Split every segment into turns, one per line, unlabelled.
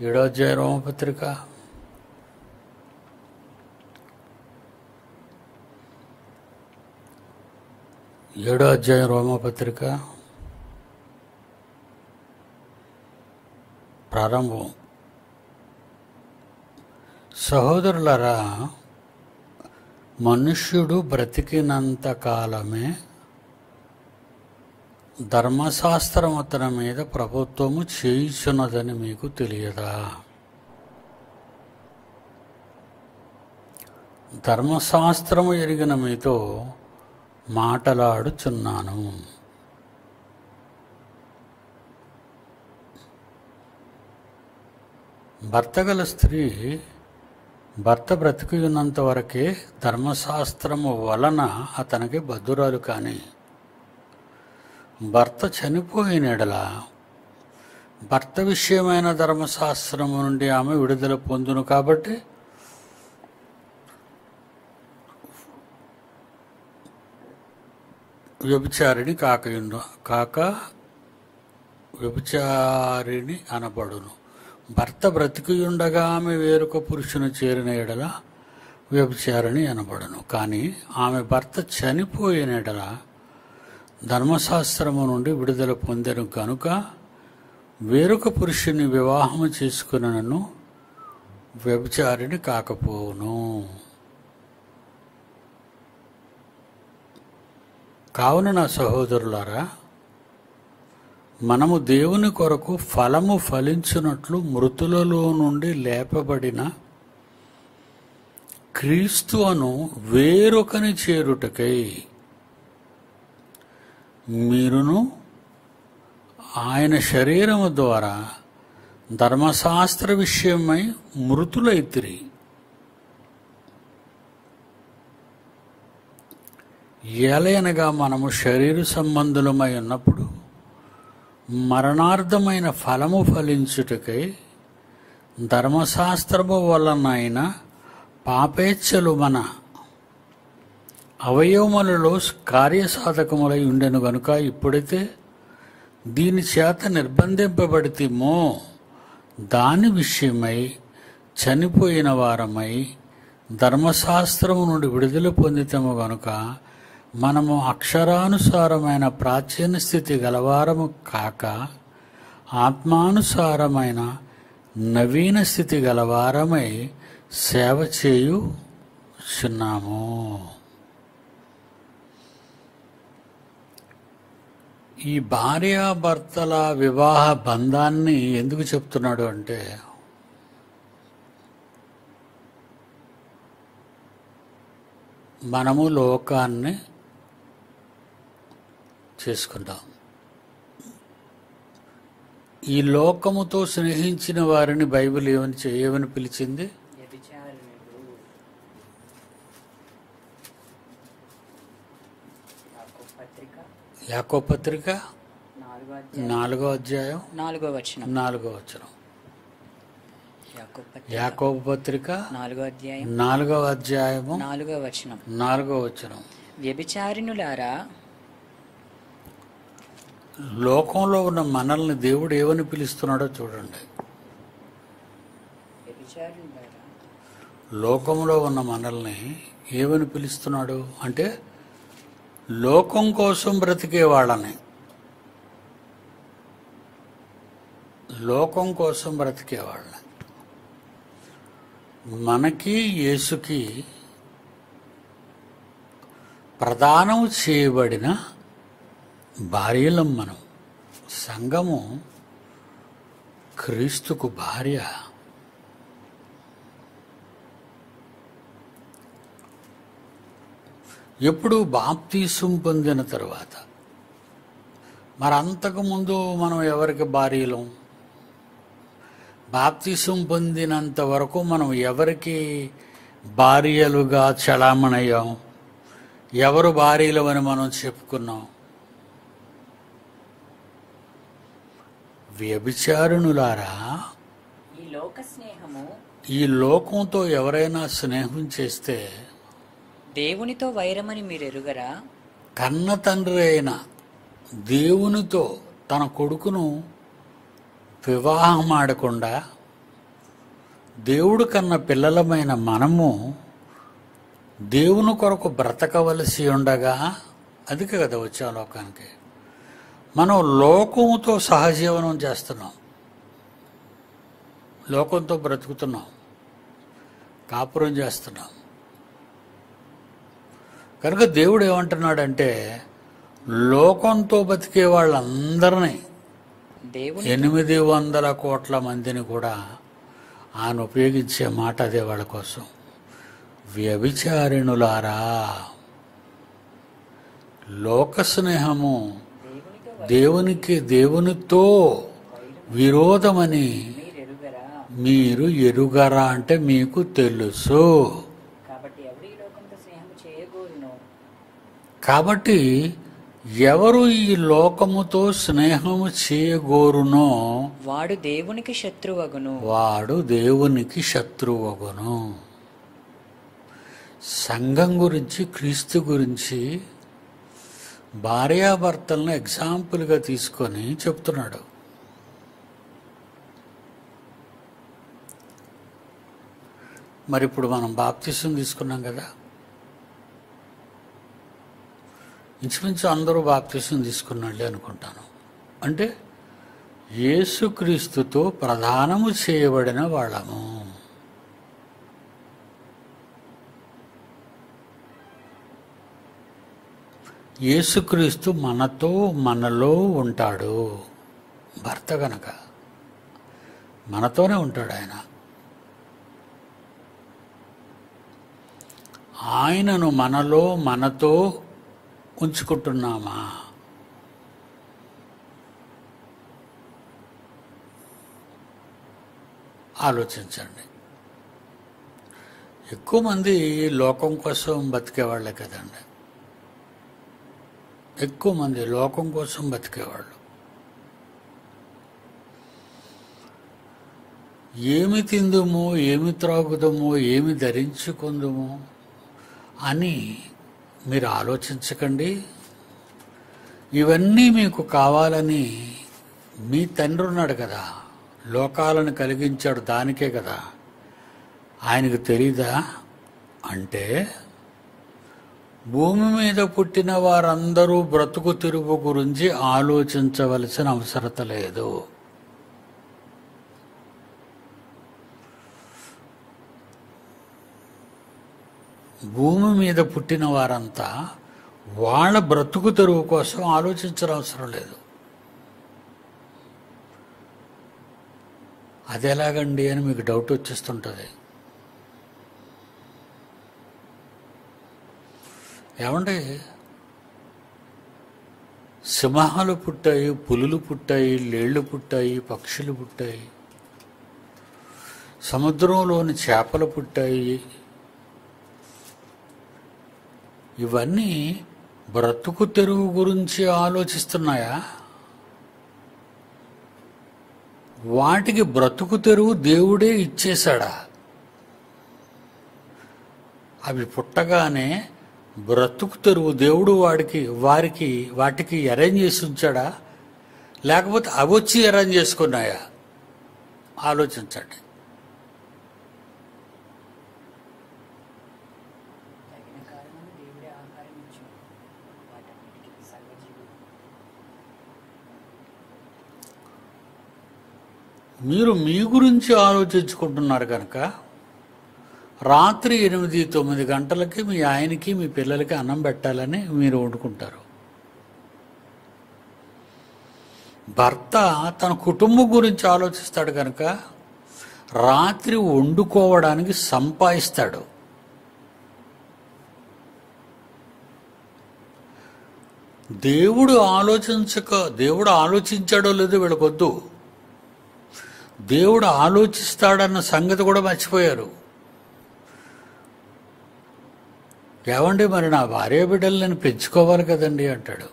ఏడోధ్యాయ రోమపత్రిక ఏడో అధ్యాయ రోమపత్రిక ప్రారంభం. సహోదరులరా మనుష్యుడు బ్రతికినంత కాలమే ధర్మశాస్త్రం అతని మీద ప్రభుత్వము చేయుచున్నదని మీకు తెలియదా? ధర్మశాస్త్రము ఎరిగిన మీతో మాటలాడుచున్నాను. భర్త గల స్త్రీ భర్త బ్రతికి ఉన్నంత వరకే ధర్మశాస్త్రము వలన అతనికి బద్దురాలు కానీ భర్త చనిపోయినడలా? భర్త విషయమైన ధర్మశాస్త్రము నుండి ఆమె విడుదల పొందును కాబట్టి వ్యభిచారిణి కాకయుండు కాక వ్యభిచారిణి అనబడును. భర్త బ్రతికియుండగా ఆమె వేరొక పురుషుని చేరిన ఎడల వ్యభిచారిణి అనబడును. కానీ ఆమె భర్త చనిపోయిన ఎడల ధర్మశాస్త్రము నుండి విడుదల పొందెను కనుక వేరొక పురుషుని వివాహము చేసుకున్నను వ్యభిచారిణి కాకపోవును. కావున నా సహోదరులారా మనము దేవుని కొరకు ఫలము ఫలించినట్లు మృతులలో నుండి లేపబడిన క్రీస్తు అను వేరొకని చేరుటకై మీరును ఆయన శరీరము ద్వారా ధర్మశాస్త్ర విషయమై మృతులైతిరి. ఏలయనగా మనము శరీర సంబంధులమై ఉన్నప్పుడు మరణార్థమైన ఫలము ఫలించుటకై ధర్మశాస్త్రము వలనైన పాపేచ్ఛలు మన అవయవములలో కార్యసాధకములై ఉండెను గనుక ఇప్పుడైతే దీని చేత నిర్బంధింపబడితేమో దాని విషయమై చనిపోయిన వారమై ధర్మశాస్త్రము నుండి విడుదల పొందితము గనుక మనము అక్షరానుసారమైన ప్రాచీన స్థితి గలవారము కాక ఆత్మానుసారమైన నవీన స్థితి గలవారమై సేవ చేయుచున్నాము. ఈ భార్యాభర్తల వివాహ బంధాన్ని ఎందుకు చెప్తున్నాడు అంటే మనము లోకాన్ని చేసుకుంటాం ఈ లోకముతో స్నేహించిన వారిని బైబిల్ ఏమని చే- ఏమని పిలిచింది
వ్యభిచారిణులు యాకోబు పత్రిక
యాకో పత్రిక
నాలుగో అధ్యాయం
నాలుగో
వచనం.
నాలుగో వచనం.
యాకోబు పత్రిక నాలుగో అధ్యాయం.
నాలుగో అధ్యాయము
నాలుగో వచనం.
నాలుగో వచనం.
వ్యభిచారిణులారా
లోకంలో ఉన్న మనల్ని దేవుడు ఏమని పిలుస్తున్నాడో చూడండి. లోకంలో ఉన్న మనల్ని ఏమని పిలుస్తున్నాడు? అంటే లోకం కోసం బ్రతికే వాళ్ళని. లోకం కోసం బ్రతికే వాళ్ళని. మనకి యేసుకి ప్రదానం చేయబడిన భార్యలం మనం. సంఘము క్రీస్తుకు భార్య. ఎప్పుడు బాప్తీసం పొందిన తర్వాత. మరి అంతకుముందు మనం ఎవరికి భార్యలం? బాప్తీసం పొందినంత వరకు మనం ఎవరికి భార్యలుగా చలామణయ్యాం? ఎవరు భార్యలమని మనం చెప్పుకున్నాం? వ్యభిచారుణులారా
ఈ లోక స్నేహము
ఈ లోకంతో ఎవరైనా స్నేహం చేస్తే
దేవునితో వైరమని మీరు ఎరుగరా
కన్న తండ్రి అయిన దేవునితో తన కొడుకును వివాహం ఆడకుండా దేవుడు కన్న పిల్లలమైన మనము దేవుని కొరకు బ్రతకవలసి ఉండగా అదికే కదా వచ్చాం లోకానికి. మనం లోకముతో సహజీవనం చేస్తున్నాం. లోకంతో బ్రతుకుతున్నాం. కాపురం చేస్తున్నాం. కనుక దేవుడు ఏమంటున్నాడంటే లోకంతో బతికే వాళ్ళందరినీ ఎనిమిది వందల కోట్ల మందిని కూడా ఆయన ఉపయోగించే మాట అదే వాళ్ళ కోసం. వ్యభిచారిణులారా లోక స్నేహము దేవునికి దేవునితో విరోధమని
మీరు ఎరుగరా
అంటే మీకు తెలుసు
కాబట్టి ఎవరు ఈ లోకంతో స్నేహం చేయగోరును
కాబట్టి ఎవరు ఈ లోకముతో స్నేహము చేయగోరునో
వాడు దేవునికి శత్రువగును.
వాడు దేవునికి శత్రువగును. సంఘం గురించి క్రీస్తు గురించి భార్యాభర్తలను ఎగ్జాంపుల్గా తీసుకొని చెప్తున్నాడు. మరి ఇప్పుడు మనం బాప్తిసం తీసుకున్నాం కదా? ఇంచుమించు అందరూ బాప్తిసం తీసుకున్నాళ్ళే అనుకుంటాను. అంటే యేసుక్రీస్తుతో ప్రధానము చేయబడిన వాళ్ళము. యేసుక్రీస్తు మనతో మనలో ఉంటాడు. భర్త గనక మనతోనే ఉంటాడు ఆయన. ఆయనను మనలో మనతో ఉంచుకుంటున్నామా? ఆలోచించండి. ఎక్కువ మంది లోకం కోసం బతికేవాళ్ళే కదండి. ఎక్కువ మంది లోకం కోసం బతికేవాళ్ళు. ఏమి తిందుము ఏమి త్రాగుదము ఏమి ధరించుకుందుము అని మీరు ఆలోచించకండి. ఇవన్నీ మీకు కావాలని మీ తండ్రి ఉన్నాడు కదా. లోకాలను కలిగించాడు దానికే కదా. ఆయనకు తెలీదా? అంటే భూమి మీద పుట్టిన వారందరూ బ్రతుకు తిరుగు గురించి ఆలోచించవలసిన అవసరత లేదు. భూమి మీద పుట్టిన వారంతా వాళ్ళ బ్రతుకు తెరువు కోసం ఆలోచించనవసరం లేదు. అది ఎలాగండి అని మీకు డౌట్ వచ్చేస్తుంటుంది. ఏమండి సింహాలు పుట్టాయి పులులు పుట్టాయి లేళ్ళు పుట్టాయి పక్షులు పుట్టాయి సముద్రంలోని చేపలు పుట్టాయి ఇవన్నీ బ్రతుకు తెరువు గురించి ఆలోచిస్తున్నాయా? వాటికి బ్రతుకు తెరువు దేవుడే ఇచ్చేశాడా? అవి పుట్టగానే బ్రతుకు తెరువు దేవుడు వాడికి వారికి వాటికి అరేంజ్ చేసి ఉంచాడా? లేకపోతే అవి వచ్చి అరేంజ్ చేసుకున్నాయా? ఆలోచించండి
తగిన కారణము దేవుడే ఆహారం ఇచ్చు వాటన్నిటికీ సర్వజీవుడు
మీరు మీ గురించి ఆలోచించుకుంటున్నారు కనుక రాత్రి ఎనిమిది తొమ్మిది గంటలకి మీ ఆయనకి మీ పిల్లలకి అన్నం పెట్టాలని మీరు వండుకుంటారు. భర్త తన కుటుంబం గురించి ఆలోచిస్తాడు కనుక రాత్రి వండుకోవడానికి సంపాదిస్తాడు. దేవుడు ఆలోచించక దేవుడు ఆలోచించాడో లేదో వీళ్ళకొద్దు. దేవుడు ఆలోచిస్తాడన్న సంగతి కూడా మర్చిపోయారు. ఏమండి మరి నా భార్య బిడ్డలు నేను పెంచుకోవాలి కదండి అంటాడు.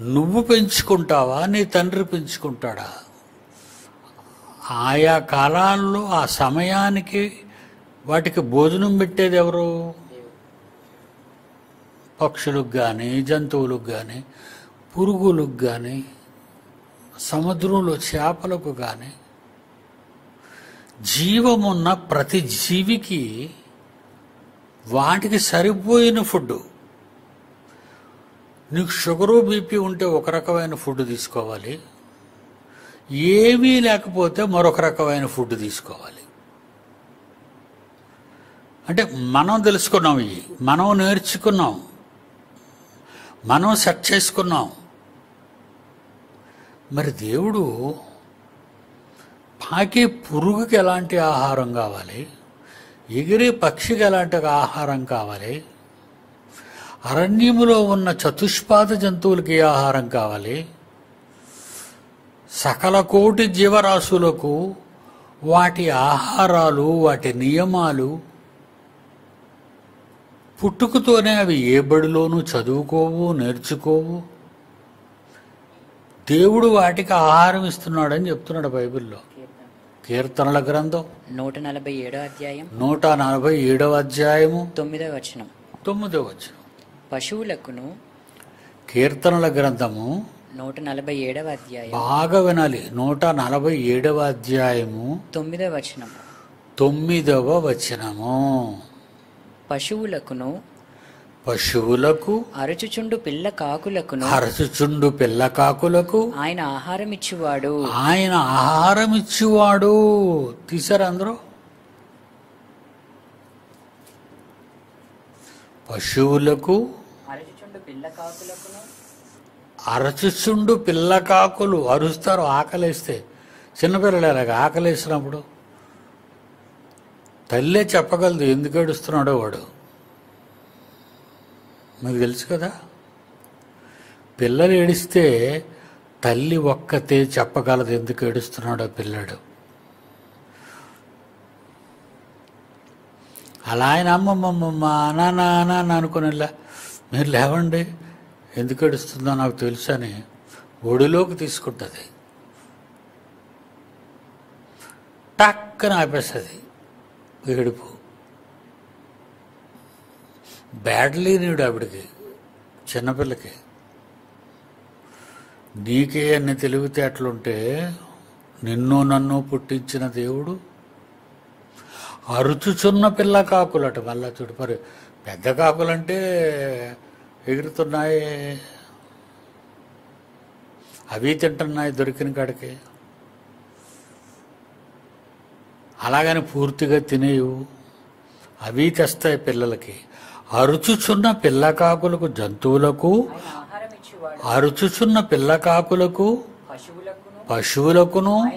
నువ్వు పెంచుకుంటావా నీ తండ్రి పెంచుకుంటాడా? ఆయా కాలాల్లో ఆ సమయానికి వాటికి భోజనం పెట్టేది ఎవరు? పక్షులకు కానీ జంతువులకు కానీ పురుగులకు కానీ సముద్రంలో చేపలకు కానీ జీవమున్న ప్రతి జీవికి వాటికి సరిపోయిన ఫుడ్. నీకు షుగరు బీపీ ఉంటే ఒక రకమైన ఫుడ్ తీసుకోవాలి. ఏమీ లేకపోతే మరొక రకమైన ఫుడ్ తీసుకోవాలి. అంటే మనం తెలుసుకున్నాం ఇవి. మనం నేర్చుకున్నాం. మనం సెట్ చేసుకున్నాం. మరి దేవుడు పాకే పురుగుకి ఎలాంటి ఆహారం కావాలి? ఎగిరే పక్షికి ఎలాంటి ఆహారం కావాలి? అరణ్యములో ఉన్న చతుష్పాద జంతువులకి ఆహారం కావాలి? సకల కోటి జీవరాశులకు వాటి ఆహారాలు వాటి నియమాలు పుట్టుకతోనే అవి ఏ బడిలోనూ చదువుకోవు నేర్చుకోవు దేవుడు వాటికి ఆహారం ఇస్తున్నాడని చెప్తున్నాడు బైబిల్లో.
కీర్తన
కీర్తనల గ్రంథం.
నూట నలభై ఏడో అధ్యాయం.
నూట నలభై ఏడవ అధ్యాయము.
తొమ్మిదో వచనం.
తొమ్మిదవ వచనం.
పశువులకును
కీర్తనల గ్రంథము.
నూట నలభై ఏడవ అధ్యాయం.
బాగా వినాలి. నూట నలభై ఏడవ అధ్యాయము.
తొమ్మిదో వచనం.
తొమ్మిదవ వచనము.
పశువులకును
పశువులకు
అరచుచుండు పిల్ల కాకులకును
అరచుచుండు పిల్లకాకులకు
ఆయన ఆహారం ఇచ్చువాడు
ఆయన ఆహారం ఇచ్చేవాడు తీసారా అందరూ? పశువులకు
అరచుచుండు పిల్ల కాకులకును.
అరచుచుండు పిల్లకాకులు అరుస్తారు ఆకలేస్తే. చిన్నపిల్లలు అలాగ ఆకలేసినప్పుడు తల్లే చెప్పగలదు ఎందుకు ఏడుస్తున్నాడో వాడు. మీకు తెలుసు కదా. పిల్లలు ఏడిస్తే తల్లి ఒక్కతే చెప్పగలదు ఎందుకు ఏడుస్తున్నాడో పిల్లాడు. అలా ఆయన అమ్మమ్మమ్మ నాన్న నాన్న అనుకునేలా మీరు లేవండి ఎందుకు ఏడుస్తుందో నాకు తెలుసు అని ఒడిలోకి తీసుకుంటుంది. టక్కన ఆపేస్తుంది. ఏడుపు. బ్యాడ్లీ నీడు ఆవిడికి చిన్నపిల్లకి. నీకే అన్ని తెలివితేటలుంటే నిన్ను నన్ను పుట్టించిన దేవుడు అరుచుచున్న పిల్ల కాకులట. మళ్ళా చూడు మరి పెద్ద కాకులంటే ఎగురుతున్నాయి. అవి తింటున్నాయి దొరికిన కాడికి. అలాగని పూర్తిగా తినేయు. అవి తెస్తాయి పిల్లలకి. అరుచుచున్న పిల్లకాకులకు జంతువులకు అరుచుచున్న పిల్లకాకులకు
పశువులకును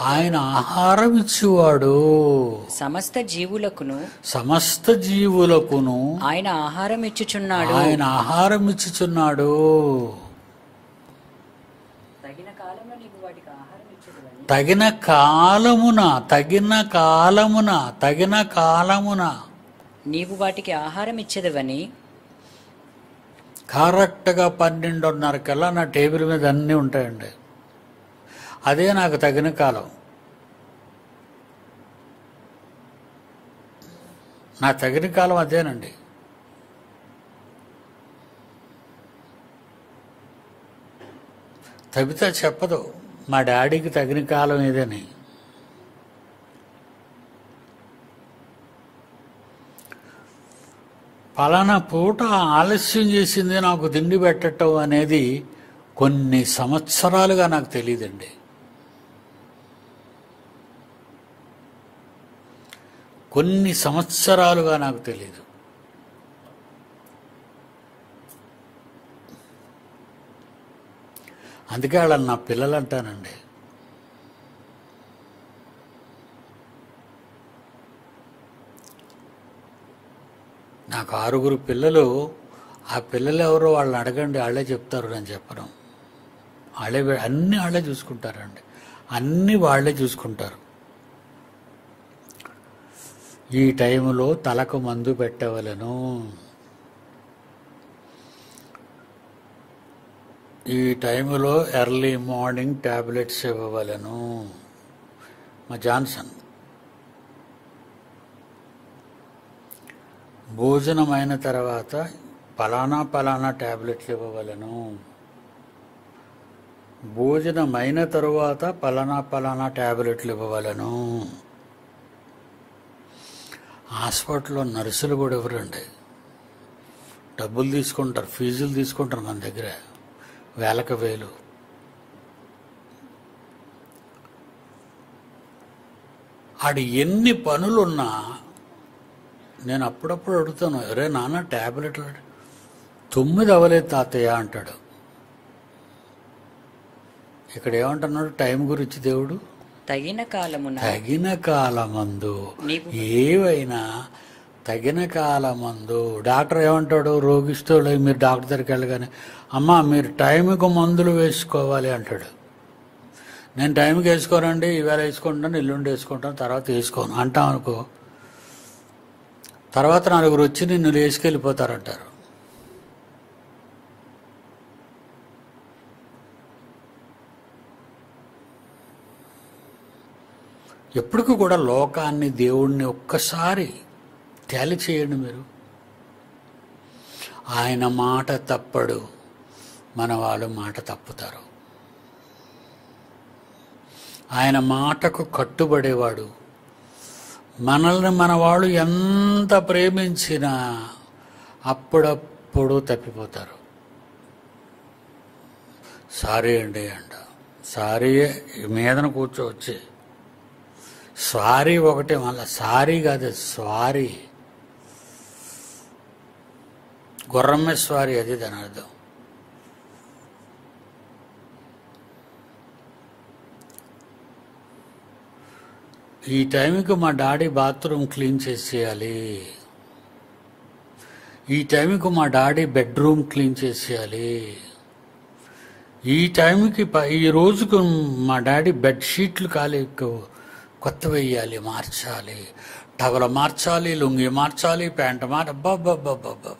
ఆయన ఆహారం
ఇచ్చేవాడు.
సమస్త జీవులకును
సమస్త జీవులకును
ఆయన ఆహారం ఇచ్చుచున్నాడు.
ఆయన ఆహారం ఇచ్చుచున్నాడు.
తగిన
కాలమున తగిన కాలమున తగిన కాలమున
నీవు వాటికి ఆహారం ఇచ్చేదవని?
కరెక్ట్గా పన్నెండున్నర కల్లా నా టేబుల్ మీద అన్నీ ఉంటాయండి. అదే నాకు తగిన కాలం. నా తగిన కాలం అదేనండి. తబిత చెప్పదు. మా డాడీకి తగిన కాలం ఏదని. పలానా పూట ఆలస్యం చేసింది నాకు తిండి పెట్టటం అనేది కొన్ని సంవత్సరాలుగా నాకు తెలియదండి కొన్ని సంవత్సరాలుగా నాకు తెలియదు అందుకే వాళ్ళని నా పిల్లలు అంటానండి నాకు ఆరుగురు పిల్లలు ఆ పిల్లలు ఎవరో వాళ్ళని అడగండి వాళ్ళే చెప్తారు నేను చెప్పను. వాళ్ళే అన్ని అన్నీ వాళ్ళే చూసుకుంటారండి. అన్నీ వాళ్ళే చూసుకుంటారు. ఈ టైంలో తలకు మందు పెట్టవలను. ఈ టైంలో ఎర్లీ మార్నింగ్ ట్యాబ్లెట్స్ ఇవ్వవలను. మా జాన్సన్. భోజనం అయిన తర్వాత పలానా పలానా ట్యాబ్లెట్లు ఇవ్వవలను. భోజనం అయిన తరువాత పలానా పలానా ట్యాబ్లెట్లు ఇవ్వవలను. హాస్పిటల్లో నర్సులు కూడా ఎవరండి? డబ్బులు తీసుకుంటారు ఫీజులు తీసుకుంటారు మన దగ్గర. వేలకు వేలు. ఆడు ఎన్ని పనులున్నా నేను అప్పుడప్పుడు అడుగుతాను అరే నాన్న ట్యాబ్లెట్లు తొమ్మిది అవ్వలేదు తాతయ్య అంటాడు. ఇక్కడ ఏమంటున్నాడు? టైం గురించి దేవుడు?
తగిన కాలమున
తగిన కాలమందు ఏవైనా తగిన కాలమందు డాక్టర్ ఏమంటాడు? రోగిస్తోళ్ళు మీరు డాక్టర్ దగ్గరికి వెళ్ళగానే అమ్మా మీరు టైంకి మందులు వేసుకోవాలి అంటాడు. నేను టైంకి వేసుకోనండి ఈవేళ వేసుకుంటాను ఎల్లుండి వేసుకుంటాను తర్వాత వేసుకోను. అంటాం అనుకో తర్వాత నలుగురు వచ్చి నిన్ను లేచుకెళ్ళిపోతారంటారు ఎప్పటికీ కూడా లోకాన్ని దేవుణ్ణి ఒక్కసారి తేలి చేయండి మీరు. ఆయన మాట తప్పడు మన వాళ్ళు మాట తప్పుతారు. ఆయన మాటకు కట్టుబడేవాడు మనల్ని మన వాళ్ళు ఎంత ప్రేమించినా అప్పుడప్పుడు తప్పిపోతారు. సారీ అండి అంట. సారీ మీదన కూర్చోవచ్చి. సారీ ఒకటే మళ్ళీ సారీ కాదు స్వారీ. గుర్రమ్మ స్వారీ అది దాని అర్థం. ఈ టైంకి మా డాడీ బాత్రూమ్ క్లీన్ చేసేయాలి. ఈ టైంకి మా డాడీ బెడ్రూమ్ క్లీన్ చేసేయాలి. ఈ టైంకి ప- ఈ రోజుకు మా డాడీ బెడ్షీట్లు ఖాళీ కొత్త వేయాలి మార్చాలి. టవల మార్చాలి లుంగి మార్చాలి ప్యాంట్ మార్ అబ్బాబ్బాబ్బాబ్బా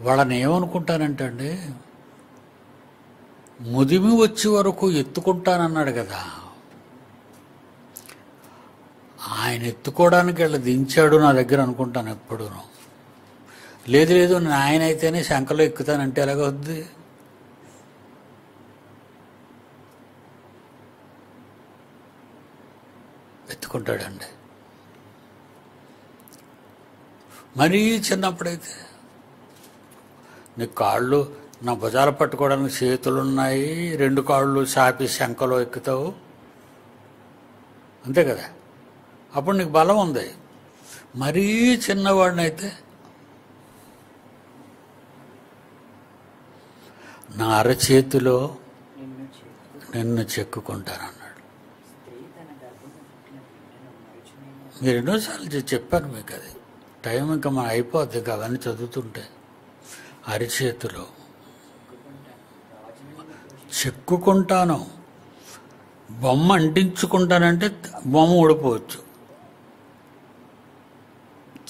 వాళ్ళని ఏమనుకుంటానంటండి ముదిమి వచ్చే వరకు ఎత్తుకుంటానన్నాడు కదా. ఆయన ఎత్తుకోవడానికి వెళ్ళి దించాడు నా దగ్గర అనుకుంటాను ఎప్పుడూను. లేదు లేదు నేను ఆయన అయితేనే శంకలో ఎక్కుతానంటే ఎలాగొద్ది ఎత్తుకుంటాడండి. మరీ చిన్నప్పుడైతే నీ కాళ్ళు నా భుజాలు పట్టుకోవడానికి చేతులు ఉన్నాయి రెండు కాళ్ళు సాపి శంకలో ఎక్కుతావు. అంతే కదా? అప్పుడు నీకు బలం ఉంది. మరీ చిన్నవాడినైతే నా అరచేతిలో
నిన్ను
చెక్కుకుంటానన్నాడు. మీరు ఎన్నోసార్లు చెప్పాను మీకు అది. టైం ఇంకా మనం అయిపోద్ది అవన్నీ చదువుతుంటే. అరిచేతిలో చెక్కుకుంటాను. బొమ్మ అంటించుకుంటానంటే బొమ్మ ఊడిపోవచ్చు.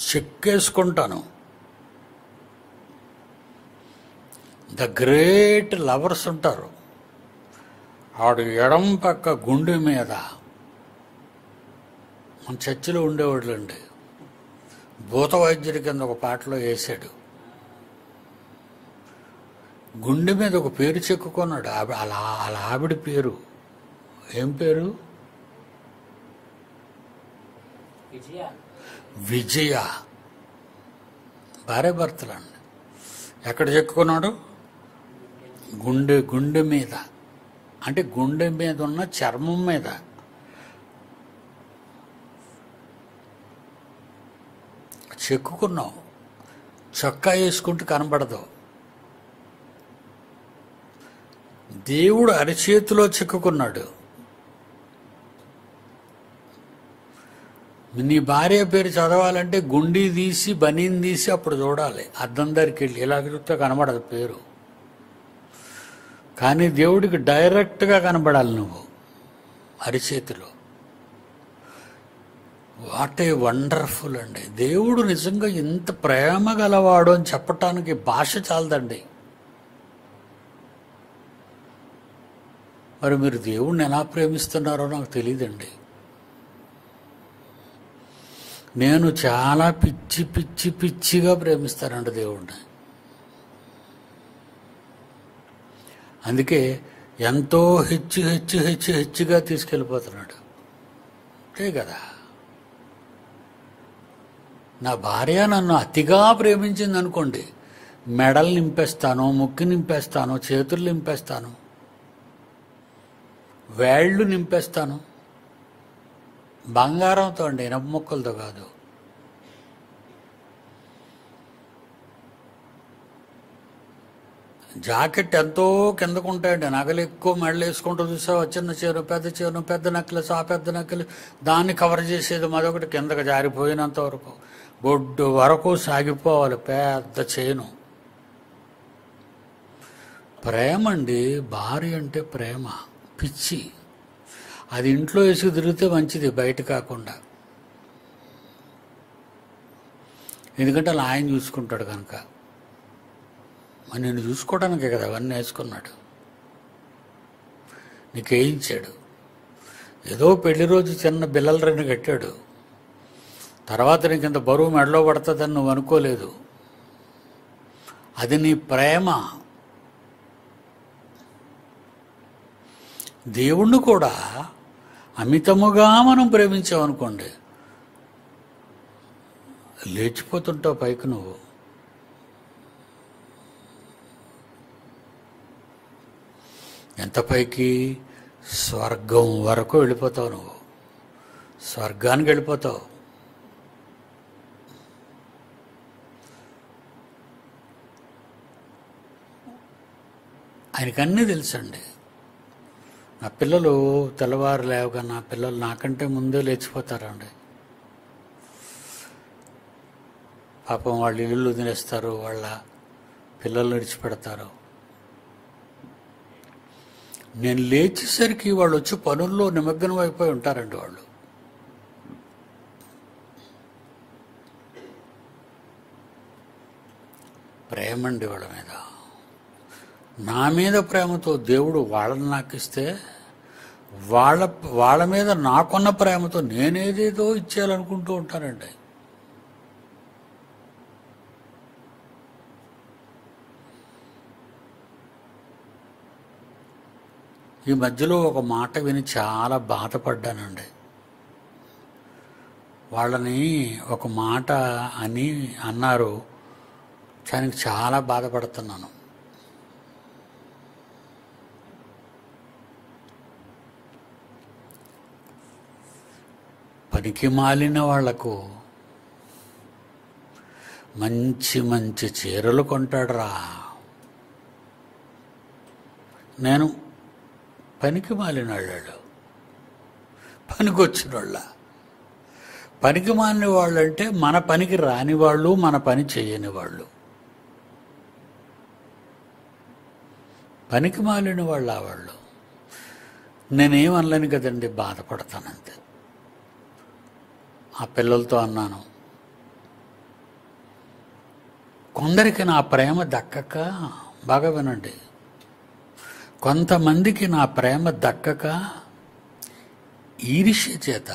చెక్కేసుకుంటాను. ద గ్రేట్ లవర్స్ ఉంటారు. ఆడు ఎడం పక్క గుండె మీద మన చర్చిలో ఉండేవాళ్ళండి. భూత వైద్యుడి కింద ఒక పాటలో వేసాడు గుండె మీద ఒక పేరు చెక్కుకున్నాడు. అలా అలా ఆవిడ పేరు. ఏం పేరు?
విజయ.
విజయ. భార్య భర్తలండి. ఎక్కడ చెక్కుకున్నాడు? గుండె గుండె మీద. అంటే గుండె మీద ఉన్న చర్మం మీద. చెక్కుకున్నావు. చొక్కా వేసుకుంటూ కనబడదు. దేవుడు అరిచేతిలో చిక్కుకున్నాడు. నీ భార్య పేరు చదవాలంటే గుండీ తీసి బనీని తీసి అప్పుడు చూడాలి. అద్దం దగ్గరికి వెళ్ళి. ఇలా చూస్తే కనబడదు పేరు. కానీ దేవుడికి డైరెక్ట్గా కనబడాలి నువ్వు అరిచేతిలో. వాట్ ఏ వండర్ఫుల్ అండి. దేవుడు నిజంగా ఇంత ప్రేమ గలవాడు అని చెప్పటానికి భాష చాలదండి. మరి మీరు దేవుణ్ణి ఎలా ప్రేమిస్తున్నారో నాకు తెలియదండి నేను చాలా పిచ్చి పిచ్చి పిచ్చిగా ప్రేమిస్తానండి దేవుణ్ణి. అందుకే ఎంతో హెచ్చు హెచ్చు హెచ్చు హెచ్చుగా తీసుకెళ్ళిపోతున్నాడు. అంతే కదా. నా భార్య నన్ను అతిగా ప్రేమించింది అనుకోండి మెడలు నింపేస్తాను ముక్కు నింపేస్తాను చేతులు నింపేస్తాను. వేళ్ళు నింపేస్తాను. బంగారంతో అండి ఇనప ముక్కలతో కాదు. జాకెట్ ఎంతో కిందకు ఉంటాయండి నగలు ఎక్కువ మెడలు వేసుకుంటూ చూసావు? చిన్న చీర పెద్ద చీర పెద్ద నెక్లెస్ ఆ పెద్ద నక్కలు దాన్ని కవర్ చేసేది మరొకటి కిందకు జారిపోయినంత వరకు. బొడ్డు వరకు సాగిపోవాలి పెద్ద చేను. ప్రేమ అండి భార్య అంటే ప్రేమ. పిచ్చి. అది ఇంట్లో వేసి తిరిగితే మంచిది బయట కాకుండా. ఎందుకంటే అలా ఆయన చూసుకుంటాడు కనుక. మరి నేను చూసుకోవడానికే కదా అవన్నీ వేసుకున్నాడు. నీకేయించాడు. ఏదో పెళ్ళి రోజు చిన్న బిల్లల రెండు కట్టాడు. తర్వాత నీకు ఇంత బరువు మెడలో పడుతుందని నువ్వు అనుకోలేదు. అది నీ ప్రేమ. దేవుణ్ణి కూడా అమితముగా మనం ప్రేమించామనుకోండి లేచిపోతుంటావు పైకి నువ్వు. ఎంత పైకి? స్వర్గం వరకు వెళ్ళిపోతావు నువ్వు. స్వర్గానికి వెళ్ళిపోతావు. ఆయనకి అన్నీ తెలుసండి. నా పిల్లలు తెల్లవారు లేవగా నా పిల్లలు నాకంటే ముందే లేచిపోతారండి. పాపం వాళ్ళు ఇల్లు వదిలేస్తారు వాళ్ళ పిల్లలు విడిచిపెడతారు. నేను లేచేసరికి వాళ్ళు వచ్చి పనుల్లో నిమగ్నం అయిపోయి ఉంటారండి వాళ్ళు. ప్రేమండి వాళ్ళ మీద. నా మీద ప్రేమతో దేవుడు వాళ్ళని నాకు ఇస్తే వాళ్ళ వాళ్ళ మీద నాకున్న ప్రేమతో నేనేదేదో ఇచ్చేయాలనుకుంటూ ఉంటానండి. ఈ మధ్యలో ఒక మాట విని చాలా బాధపడ్డానండి. వాళ్ళని ఒక మాట అని అన్నారు. దానికి చాలా బాధపడుతున్నాను. పనికి మాలిన వాళ్ళకు మంచి మంచి చీరలు కొంటాడురా. నేను పనికి మాలిన వాళ్ళు పనికి వచ్చిన వాళ్ళ పనికి మాలిన వాళ్ళు అంటే మన పనికి రాని వాళ్ళు మన పని చేయని వాళ్ళు. పనికి మాలిన వాళ్ళ వాళ్ళు. నేనేమనలేను కదండి బాధపడతానంతే. ఆ పిల్లలతో అన్నాను కొందరికి నా ప్రేమ దక్కక? బాగా వినండి కొంతమందికి నా ప్రేమ దక్కక? ఈర్ష్య చేత.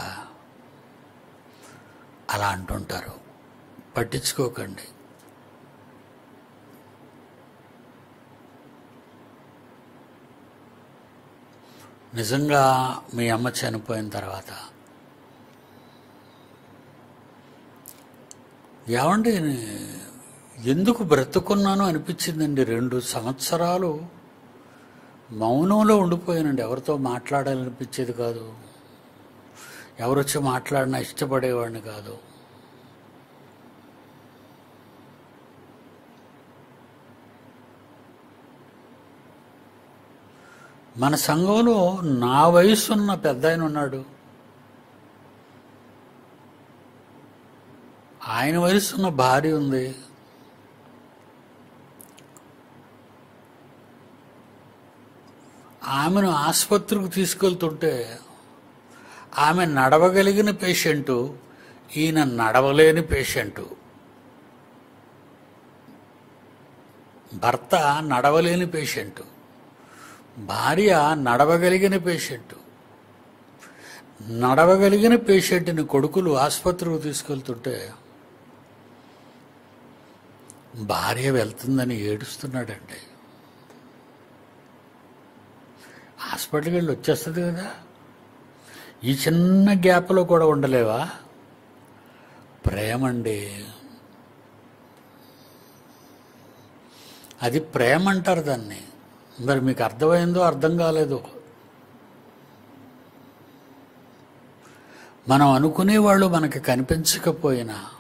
అలా అంటుంటారు. పట్టించుకోకండి. నిజంగా మీ అమ్మ చనిపోయిన తర్వాత ఏమండి ఎందుకు బ్రతుకున్నాను అనిపించిందండి. రెండు సంవత్సరాలు మౌనంలో ఉండిపోయానండి. ఎవరితో మాట్లాడాలనిపించేది కాదు. ఎవరొచ్చి మాట్లాడినా ఇష్టపడేవాడిని కాదు. మన సంఘంలో నా వయసున్న పెద్ద ఆయన ఉన్నాడు ఆయన వయసున్న భార్య ఉంది. ఆమెను ఆసుపత్రికి తీసుకెళ్తుంటే ఆమె నడవగలిగిన పేషెంటు ఈయన నడవలేని పేషెంటు. భర్త నడవలేని పేషెంటు. భార్య నడవగలిగిన పేషెంటు. నడవగలిగిన పేషెంట్ని కొడుకులు ఆసుపత్రికి తీసుకెళ్తుంటే భార్య వెళ్తుందని ఏడుస్తున్నాడండి. హాస్పిటల్కి వెళ్ళి వచ్చేస్తుంది కదా. ఈ చిన్న గ్యాప్లో కూడా ఉండలేవా? ప్రేమ అండి అది ప్రేమ అంటారు దాన్ని. మరి మీకు అర్థమైందో అర్థం కాలేదో. మనం అనుకునేవాళ్ళు మనకి కనిపించకపోయినా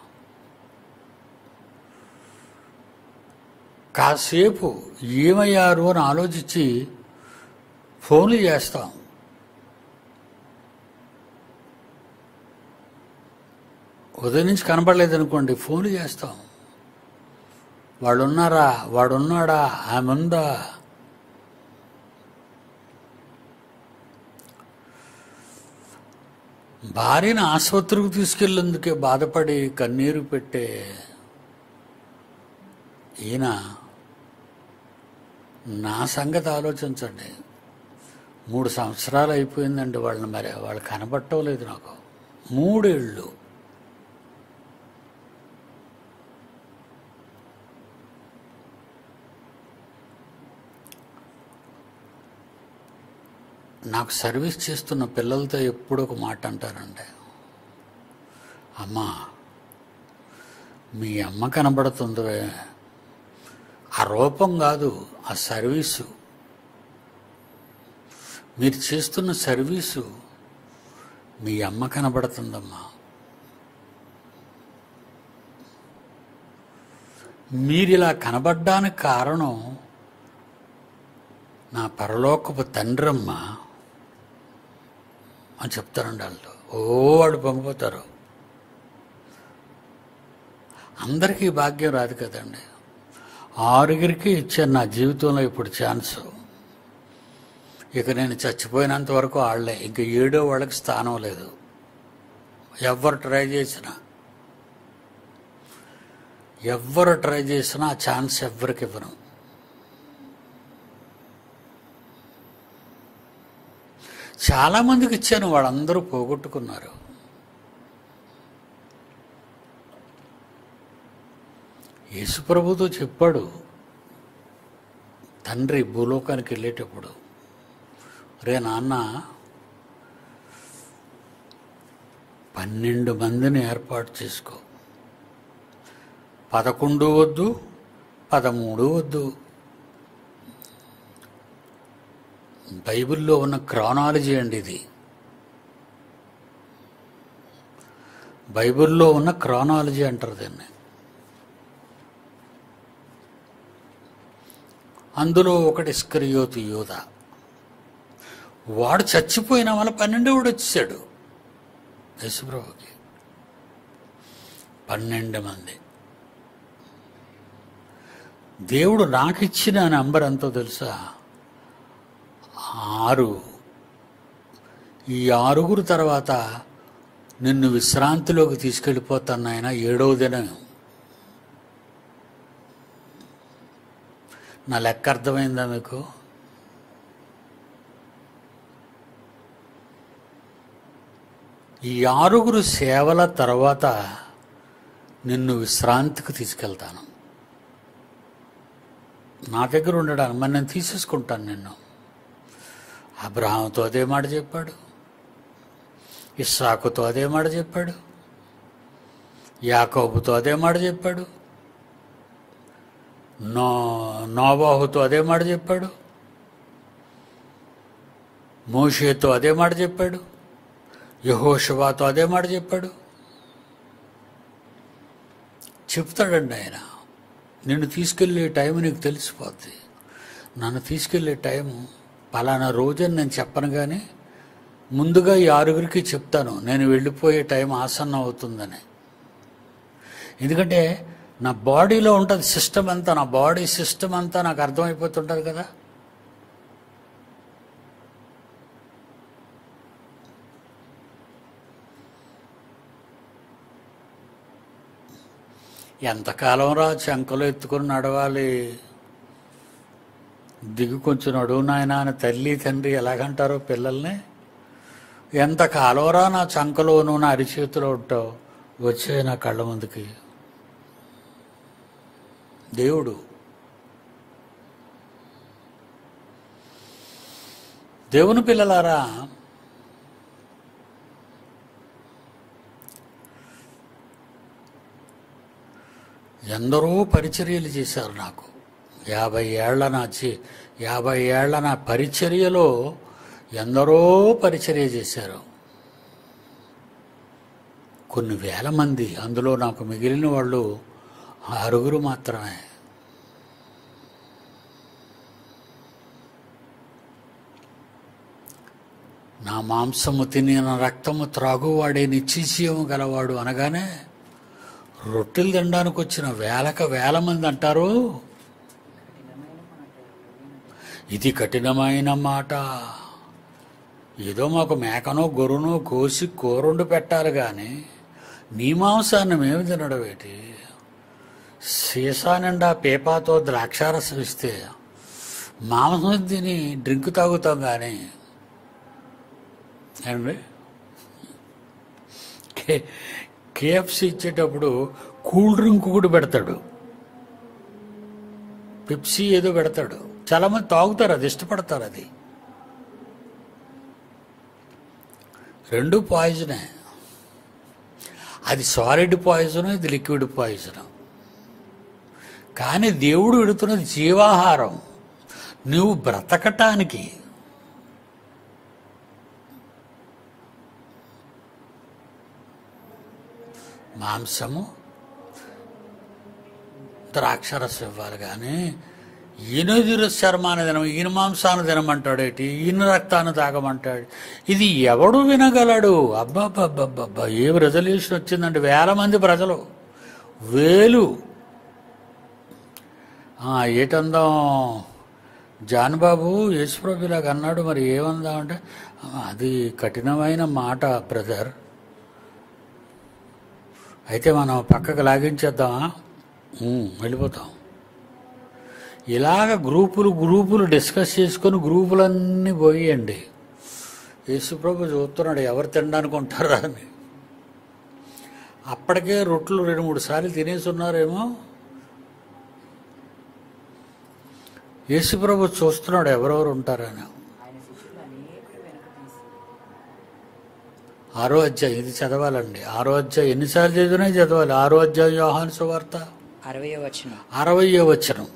కాసేపు ఏమయ్యారు అని ఆలోచించి ఫోన్లు చేస్తాం. ఉదయం నుంచి కనపడలేదు అనుకోండి ఫోన్లు చేస్తాం. వాళ్ళున్నారా? వాడున్నాడా? ఆమె ఉందా భార్యను ఆసుపత్రికి తీసుకెళ్ళేందుకే బాధపడి కన్నీరు పెట్టే ఈయన నా సంగతి ఆలోచించండి. మూడు సంవత్సరాలు అయిపోయిందండి వాళ్ళని మరి. వాళ్ళు కనబట్టం లేదు నాకు. మూడేళ్ళు. నాకు సర్వీస్ చేస్తున్న పిల్లలతో ఎప్పుడు ఒక మాట అంటారండి. అమ్మా మీ అమ్మ కనబడుతుంది ఆ రూపం కాదు ఆ సర్వీసు. మీరు చేస్తున్న సర్వీసు మీ అమ్మ కనబడుతుందమ్మా. మీరు ఇలా కనబడ్డానికి కారణం నా పరలోకపు తండ్రమ్మ అని చెప్తారండి వాళ్ళు. ఓ వాడు పొంగిపోతారు. అందరికీ భాగ్యం రాదు కదండి. ఆరుగురికి ఇచ్చాను నా జీవితంలో ఇప్పుడు ఛాన్స్. ఇక నేను చచ్చిపోయినంత వరకు వాళ్ళే. ఇంక ఏడో వాళ్ళకి స్థానం లేదు. ఎవరు ట్రై చేసినా ఎవ్వరు ట్రై చేసినా ఆ ఛాన్స్ ఎవ్వరికి ఇవ్వను. చాలామందికి ఇచ్చాను వాళ్ళందరూ పోగొట్టుకున్నారు. యేసుప్రభుతో చెప్పాడు తండ్రి భూలోకానికి వెళ్ళేటప్పుడు రే నాన్న పన్నెండు మందిని ఏర్పాటు చేసుకో. పదకొండు వద్దు పదమూడు వద్దు. బైబిల్లో ఉన్న క్రానాలజీ అండి ఇది. బైబిల్లో ఉన్న క్రానాలజీ అంటారు దీన్ని. అందులో ఒకటి ఇస్కరియోతు యోధ వాడు చచ్చిపోయిన వల్ల పన్నెండు వచ్చాడు యేసుప్రభుకి. పన్నెండు మంది. దేవుడు నాకు ఇచ్చిన నంబర్ ఎంతో తెలుసా? ఆరు. ఈ ఆరుగురు తర్వాత నిన్ను విశ్రాంతిలోకి తీసుకెళ్ళిపోతాను ఆయన ఏడవ దినం నా లెక్క అర్థమైందా మీకు? ఈ ఆరుగురు సేవల తర్వాత నిన్ను విశ్రాంతికి తీసుకెళ్తాను. నా దగ్గర ఉండడానికి మరి నేను తీసేసుకుంటాను నిన్ను. అబ్రహాంతో అదే మాట చెప్పాడు. ఇస్సాకుతో అదే మాట చెప్పాడు. యాకోబుతో అదే మాట చెప్పాడు. నో నోబాహుతో అదే మాట చెప్పాడు? మోషేతో అదే మాట చెప్పాడు? యహోషవాతో అదే మాట చెప్పాడు? చెప్తాడండి ఆయన. నేను తీసుకెళ్ళే టైం నీకు తెలిసిపోద్ది. నన్ను తీసుకెళ్ళే టైము పలానా రోజని నేను చెప్పను కానీ ముందుగా ఈ ఆరుగురికి చెప్తాను. నేను వెళ్ళిపోయే టైం ఆసన్నం అవుతుందని ఎందుకంటే నా బాడీలో ఉంటుంది సిస్టమ్ అంతా నా బాడీ సిస్టమ్ అంతా నాకు అర్థమైపోతుంటుంది కదా. ఎంతకాలం రా చంకలు ఎత్తుకుని నడవాలి? దిగు కొంచెం నడువు నాయన అని తల్లి తండ్రి ఎలాగంటారో పిల్లల్ని? ఎంత కాలోరా నా చంకలోను నా అరిచేతిలో ఉంటావు? వచ్చే నా కళ్ళ ముందుకి. దేవుడు. దేవుని పిల్లలారా ఎందరో పరిచర్యలు చేశారు నాకు. యాభై ఏళ్ళ నా చే యాభై ఏళ్ళ నా పరిచర్యలో ఎందరో పరిచర్య చేశారు. కొన్ని వేల మంది అందులో నాకు మిగిలిన వాళ్ళు ఆరుగురు మాత్రమే. నా మాంసము తిని నా రక్తము త్రాగువాడే నిశ్చయము గలవాడు అనగానే రొట్టెలు తినడానికి వచ్చిన వేలకు వేల మంది అంటారు? ఇది కఠినమైన మాట. ఏదో మాకు మేకనో గొర్రెనో కోసి కూరండు పెట్టాలి కానీ నీ మాంసాన్ని మేము తినడం ఏంటి సీసా నిండా పేపాతో ద్రాక్షారసం ఇస్తే మాంసం తిని డ్రింక్ తాగుతాం కానీ ఏమండి? కే కేఎఫ్సి ఇచ్చేటప్పుడు కూల్ డ్రింక్ కూడా పెడతాడు. పెప్సీ ఏదో పెడతాడు. చాలా మంది తాగుతారు అది ఇష్టపడతారు అది. రెండు పాయిజనే. అది సాలిడ్ పాయిజన్ ఇది లిక్విడ్ పాయిజన్. కానీ దేవుడు విడుతున్నది జీవాహారం. నువ్వు బ్రతకటానికి. మాంసము ద్రాక్షరసం ఇవ్వాలి కానీ ఈయన చర్మాన్ని తినం ఈయన మాంసాన్ని తినమంటాడేటి ఈయన రక్తాన్ని తాగమంటాడు. ఇది ఎవడు వినగలడు? అబ్బాబ్బాబ్బాబ్బా ఏ రెజల్యూషన్ వచ్చిందంటే వేల మంది ప్రజలు. వేలు. ఏటందాం? జాన్ బాబు యేసుప్రభు ఇలాగ అన్నాడు మరి ఏమందాం అంటే అది కఠినమైన మాట బ్రదర్. అయితే మనం పక్కకు లాగించేద్దామా? వెళ్ళిపోతాం. ఇలాగ గ్రూపులు గ్రూపులు డిస్కస్ చేసుకొని గ్రూపులన్నీ పోయండి. యేసుప్రభు చూస్తున్నాడు ఎవరు తినడానికి ఉంటారా అని. అప్పటికే రొట్టెలు రెండు మూడు సార్లు తినేసి ఉన్నారేమో. యేసుప్రభు చూస్తున్నాడు ఎవరెవరు ఉంటారని. ఆరో అధ్యాయం ఇది చదవాలండి. ఆరో అధ్యాయం ఎన్నిసార్లు చదివినా చదవాలి. ఆరో అధ్యాయం యోహాను సువార్త.
అరవయో వచనం.
అరవయో వచనం.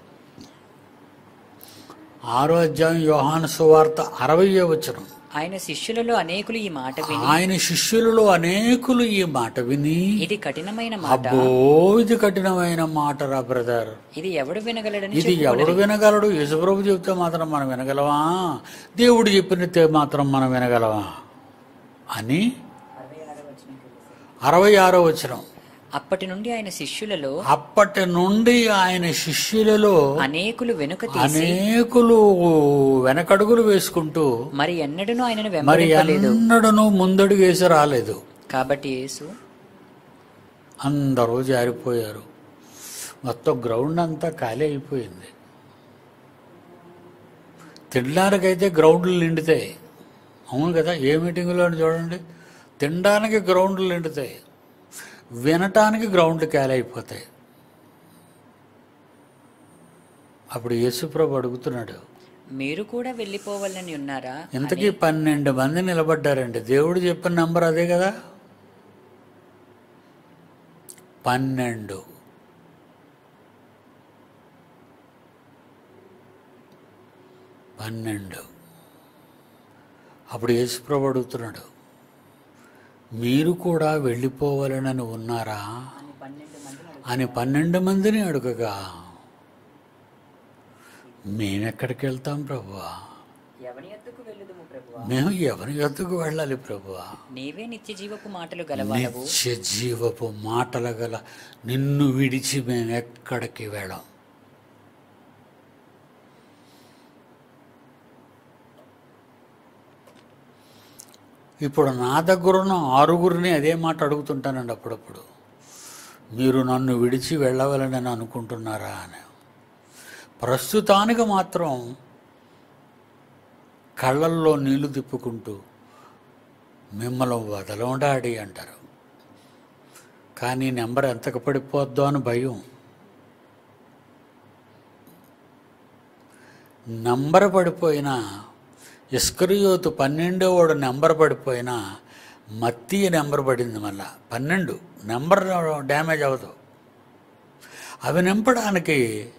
ఆరో అధ్యాయం యోహాను సువార్త అరవయో వచనం.
ఆయన శిష్యులలో అనేకులు ఈ మాట విని
ఆయన శిష్యులలో అనేకులు ఈ మాట విని
ఇది కఠినమైన మాట.
అబ్బో ఇది కఠినమైన మాట రా బ్రదర్.
ఇది ఎవడు వినగలడని
ఇది ఎవడు వినగలడు? యశుప్రభు చెప్తే మాత్రం మనం వినగలవా దేవుడు చెప్పినతే మాత్రం మనం వినగలవా అని? అరవై ఆరో వచనం.
అప్పటి నుండి ఆయన శిష్యులలో
అప్పటి నుండి ఆయన శిష్యులలో
అనేకులు వెనుక
అనేకులు వెనకడుగులు వేసుకుంటూ
మరి ఎన్నడూ ఆయనను
మరి ఎన్నడను ముందడుగు వేసి రాలేదు.
కాబట్టి యేసు
అందరూ జారిపోయారు. మొత్తం గ్రౌండ్ అంతా ఖాళీ అయిపోయింది. తినడానికైతే గ్రౌండ్లు నిండుతాయి. అవును కదా ఏ మీటింగ్లో చూడండి. తినడానికి గ్రౌండ్లు నిండుతాయి. వినటానికి గ్రౌండ్లు అయిపోతాయి అప్పుడు యేసుప్రభు అడుగుతున్నాడు
మీరు కూడా వెళ్ళిపోవాలని ఉన్నారా?
ఇంతకీ పన్నెండు మంది నిలబడ్డారండి. దేవుడు చెప్పిన నంబర్ అదే కదా? పన్నెండు. పన్నెండు. అప్పుడు యేసుప్రభు అడుగుతున్నాడు మీరు కూడా వెళ్ళిపోవాలని ఉన్నారా?
అని పన్నెండు
మందిని అడుగగా. మేమెక్కడికి వెళ్తాం ప్రభువా? మేము ఎవరి యొద్దకు వెళ్ళాలి ప్రభువా?
నీవే నిత్య జీవపు మాటలు గలవాడవు.
నిత్య జీవపు మాటల గల నిన్ను విడిచి మేము ఎక్కడికి వెళ్ళాం? ఇప్పుడు నా దగ్గర ఉన్న ఆరుగురిని అదే మాట అడుగుతుంటానండి అప్పుడప్పుడు. మీరు నన్ను విడిచి వెళ్ళవాలని నేను అనుకుంటున్నారా అని. ప్రస్తుతానికి మాత్రం కళ్ళల్లో నీళ్ళు తిప్పుకుంటూ మిమ్మల్ని వదలండాడి అంటారు. కానీ నెంబర్ ఎంతకు పడిపోద్దో అని భయం. నంబర్ పడిపోయినా ఇస్కరియోతు పన్నెండోవాడు నెంబర్ పడిపోయినా మత్తి నెంబర్ పడింది మళ్ళా. పన్నెండు. నెంబర్ డ్యామేజ్ అవ్వదు. అవి నింపడానికి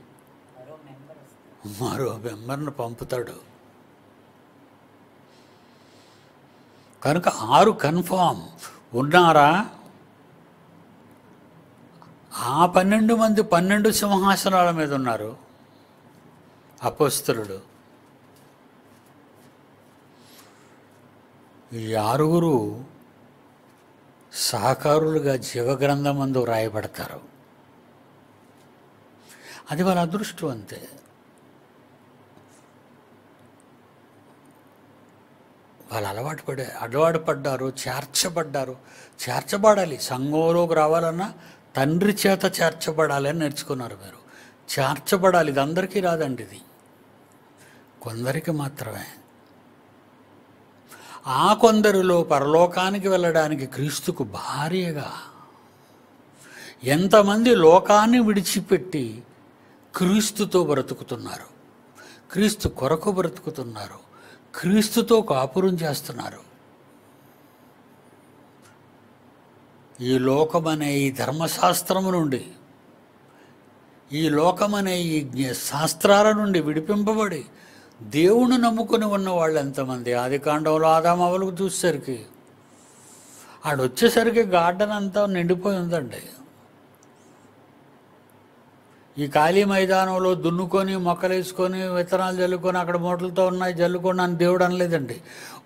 మరో
మెంబర్ను పంపుతాడు. కనుక ఆరు కన్ఫామ్. ఉన్నారా? ఆ పన్నెండు మంది పన్నెండు సింహాసనాల మీద ఉన్నారు. అపోస్తలుడు. ఈ ఆరుగురు సహకారులుగా జీవగ్రంథమందు వ్రాయబడతారు. అది వాళ్ళ అదృష్టం అంతే. వాళ్ళు అలవాటు పడే అలవాటు పడ్డారు చేర్చబడ్డారు. చేర్చబడాలి. సంఘంలోకి రావాలన్నా తండ్రి చేత చేర్చబడాలి అని నేర్చుకున్నారు మీరు చేర్చబడాలి. ఇది అందరికీ రాదండి ఇది. కొందరికి మాత్రమే. ఆ కొందరిలో పరలోకానికి వెళ్ళడానికి క్రీస్తుకు భార్యగా ఎంతమంది లోకాన్ని విడిచిపెట్టి క్రీస్తుతో బ్రతుకుతున్నారు? క్రీస్తు కొరకు బ్రతుకుతున్నారు. క్రీస్తుతో కాపురం చేస్తున్నారు. ఈ లోకమనే ఈ ధర్మశాస్త్రము నుండి ఈ లోకమనే ఈ శాస్త్రాల నుండి విడిపింపబడి దేవుణ్ణి నమ్ముకుని ఉన్న వాళ్ళు ఎంతమంది? ఆది కాండంలో ఆదామవలకు చూసేసరికి. ఆడు వచ్చేసరికి గార్డెన్ అంతా నిండిపోయి ఉందండి. ఈ ఖాళీ మైదానంలో దున్నుకొని మొక్కలేసుకొని విత్తనాలు జల్లుకొని అక్కడ మూటలతో ఉన్నాయి జల్లుకొని అని దేవుడు అనలేదండి.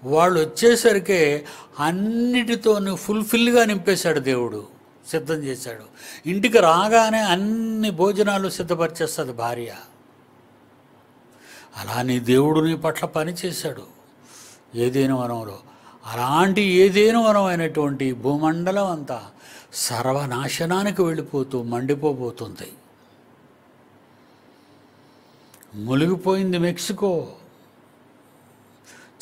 వాళ్ళు వచ్చేసరికి అన్నిటితో ఫుల్ఫిల్గా నింపేశాడు దేవుడు. సిద్ధం చేశాడు. ఇంటికి రాగానే అన్ని భోజనాలు సిద్ధపరిచేస్తుంది భార్య. అలా నీ దేవుడు నీ పట్ల పని చేశాడు. ఏదేను వనంలో. అలాంటి ఏదేను వనం అయినటువంటి భూమండలం అంతా సర్వనాశనానికి వెళ్ళిపోతూ మండిపోబోతుంది. మునిగిపోయింది మెక్సికో.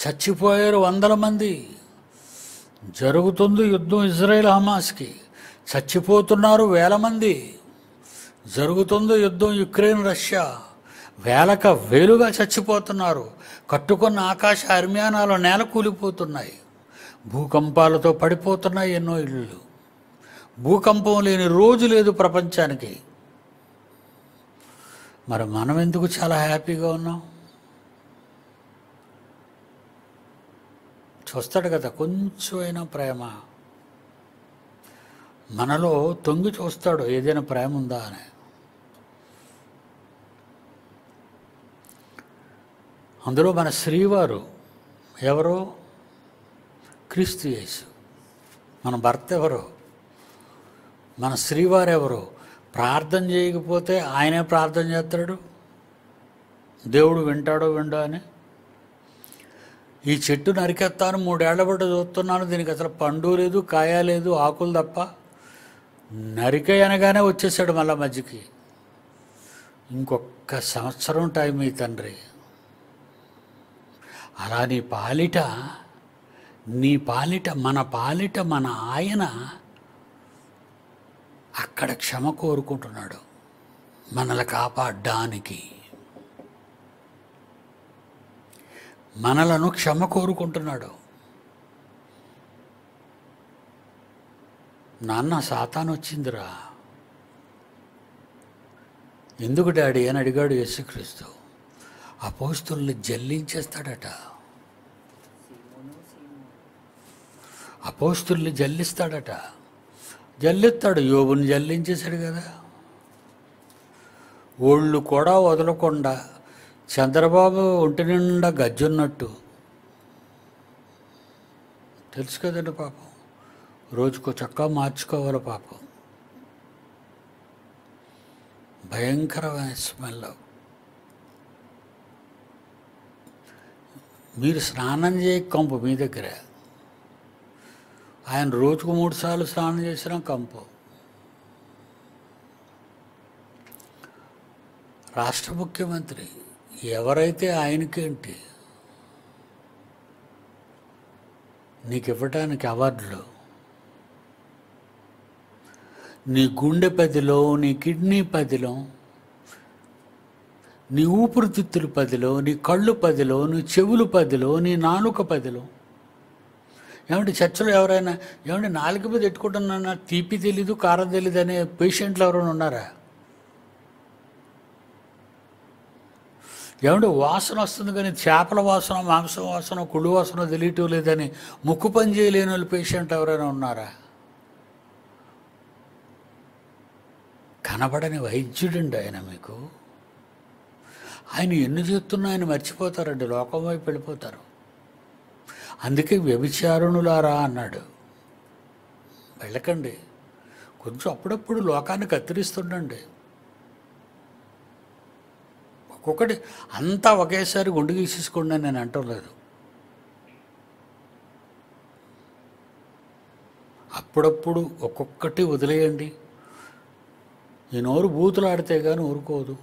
చచ్చిపోయారు వందల మంది. జరుగుతుంది యుద్ధం ఇజ్రాయెల్ హమాస్కి. చచ్చిపోతున్నారు వేల మంది. జరుగుతుంది యుద్ధం యుక్రెయిన్ రష్యా. వేలక వేలుగా చచ్చిపోతున్నారు. కట్టుకున్న ఆకాశ అర్మ్యానాలు నేల కూలిపోతున్నాయి. భూకంపాలతో పడిపోతున్నాయి ఎన్నో ఇళ్ళు. భూకంపం లేని రోజు లేదు ప్రపంచానికి. మరి మనం ఎందుకు చాలా హ్యాపీగా ఉన్నాం? చూస్తాడు కదా కొంచెమైనా ప్రేమ. మనలో తొంగి చూస్తాడు ఏదైనా ప్రేమ ఉందా అని. అందులో మన శ్రీవారు ఎవరో? క్రీస్తు యేసు. మన భర్త ఎవరో? మన శ్రీవారు ఎవరో? ప్రార్థన చేయకపోతే ఆయనే ప్రార్థన చేస్తాడు? దేవుడు వింటాడో విండో అని? ఈ చెట్టు నరికేస్తాను మూడేళ్ళ పట్టు చూస్తున్నాను దీనికి అసలు పండు లేదు కాయ లేదు ఆకులు తప్ప నరికే అనగానే వచ్చేసాడు మళ్ళా మధ్యకి. ఇంకొక సంవత్సరం టైం ఈ తండ్రి. అలా నీ పాలిట నీ పాలిట మన పాలిట మన ఆయన అక్కడ క్షమ కోరుకుంటున్నాడు. మనల్ని కాపాడడానికి. మనలను క్షమ కోరుకుంటున్నాడు. నాన్న సాతాను వచ్చిందిరా. ఎందుకు డాడీ అని అడిగాడు యేసుక్రీస్తు. అపోస్తుల్ని జల్లించేస్తాడట. అపోస్తుల్ని జల్లిస్తాడట. జల్లిస్తాడు. యోబుని జల్లించేశాడు కదా. ఒళ్ళు కూడా వదలకుండా చంద్రబాబు ఒంటి నిండా గజ్జున్నట్టు. తెలుసు కదండి పాపం. రోజుకో చక్క మార్చుకోవాలి పాపం. భయంకరమైన స్మెల్. మీరు స్నానం చేయ కంపు మీ దగ్గర. ఆయన రోజుకు మూడు సార్లు స్నానం చేసినా కంపు. రాష్ట్ర ముఖ్యమంత్రి ఎవరైతే ఆయనకేంటి? నీకు ఇవ్వటానికి అవార్డులు. నీ గుండె పదిలో నీ కిడ్నీ పదిలో నీ ఊపిరితిత్తులు పదిలో నీ కళ్ళు పదిలో నీ చెవులు పదిలో నీ నాలుక పదిలో ఏమంటే చర్చలో ఎవరైనా ఏమంటే నాలుక మీద పెట్టుకుంటున్నా తీపి తెలీదు కారం తెలీదు అనే పేషెంట్లు ఎవరైనా ఉన్నారా? ఏమంటే వాసన వస్తుంది కానీ చేపల వాసన మాంసం వాసన కుళ్ళు వాసన తెలియటం లేదని ముక్కు పని చేయలేని వాళ్ళు పేషెంట్ ఎవరైనా ఉన్నారా? కనబడని వైద్యుడండి ఆయన మీకు. ఆయన ఎన్ని చెప్తున్నా ఆయన మర్చిపోతారండి లోకం వైపు వెళ్ళిపోతారు. అందుకే వ్యభిచారుణులారా అన్నాడు. వెళ్ళకండి. కొంచెం అప్పుడప్పుడు లోకాన్ని కత్తిరిస్తుండండి. ఒక్కొక్కటి అంతా ఒకేసారి గుండు గీసేసుకోండి అని నేను అంటలేదు అప్పుడప్పుడు ఒక్కొక్కటి వదిలేయండి. ఈ నోరు బూతులు ఆడితే కానీ ఊరుకోదు.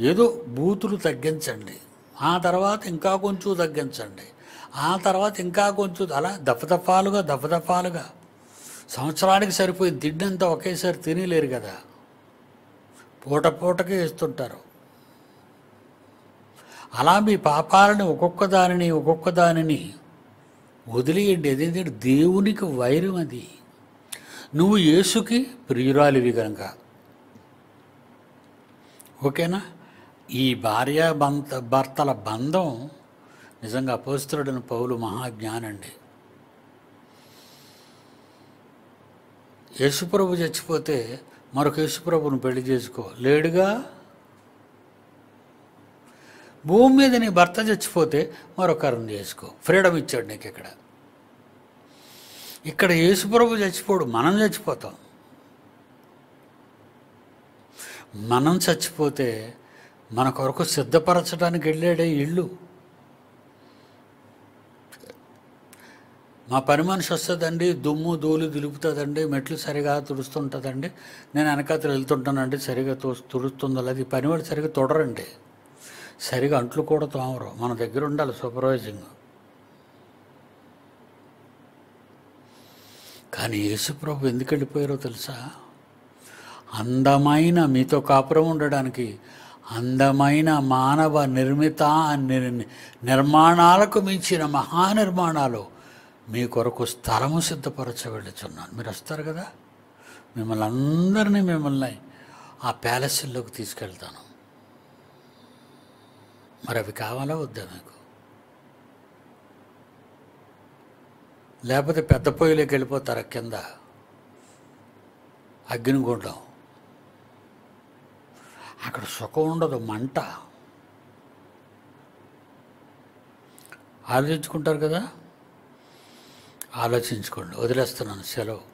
ఏదో బూతులు తగ్గించండి. ఆ తర్వాత ఇంకా కొంచెం తగ్గించండి. ఆ తర్వాత ఇంకా కొంచెం అలా దఫదఫాలుగా దఫదఫాలుగా. సంవత్సరానికి సరిపోయి తిండంతా ఒకేసారి తినలేరు కదా. పూట పూటకే ఇస్తుంటారు అలా మీ పాపాలని ఒక్కొక్క దానిని ఒక్కొక్క దానిని వదిలేయండి. అదేంటంటే దేవునికి వైరం అది. నువ్వు యేసుకి ప్రియురాలివి కనుక. ఓకేనా? ఈ భార్య బంత భర్తల బంధం నిజంగా అపోస్తుడని పౌలు మహాజ్ఞానండి. యేసుప్రభు చచ్చిపోతే మరొక యేసుప్రభుని పెళ్ళి చేసుకో. లేడుగా? భూమి మీద నీ భర్త చచ్చిపోతే మరొకరిని చేసుకో. ఫ్రీడమ్ ఇచ్చాడు నీకు ఇక్కడ ఇక్కడ యేసుప్రభు చచ్చిపోడు మనం చచ్చిపోతాం. మనం చచ్చిపోతే మన కొరకు సిద్ధపరచడానికి వెళ్ళాడే ఇల్లు. మా పని మనిషి వస్తుందండి దుమ్ము ధూళి దులుపుతుందండి మెట్లు సరిగా తుడుస్తుంటుందండి. నేను వెనకాతలు వెళ్తుంటానండి సరిగా తు తుడుస్తుందో అది పనివాడు సరిగా తొడరండి. సరిగా అంట్లు కూడా తోమరు. మన దగ్గర ఉండాలి సూపర్వైజింగ్. కానీ యేసుప్రభు ఎందుకు వెళ్ళిపోయారో తెలుసా? అందమైన మీతో కాపురం ఉండడానికి అందమైన మానవ నిర్మిత నిర్మాణాలకు మించిన మహానిర్మాణాలు మీ కొరకు స్థలము సిద్ధపరచవెళ్ళుచున్నాను మీరు వస్తారు కదా? మిమ్మల్ని అందరినీ మిమ్మల్ని ఆ ప్యాలెస్లోకి తీసుకెళ్తాను. మరి అవి కావాలా వద్దా మీకు? లేకపోతే పెద్ద పొయ్యిలోకి వెళ్ళిపోతారా కింద? అగ్నిగుండం. అక్కడ సుఖం ఉండదు మంట. ఆలోచించుకుంటారు కదా? ఆలోచించుకోండి. వదిలేస్తున్నాను. సెలవు.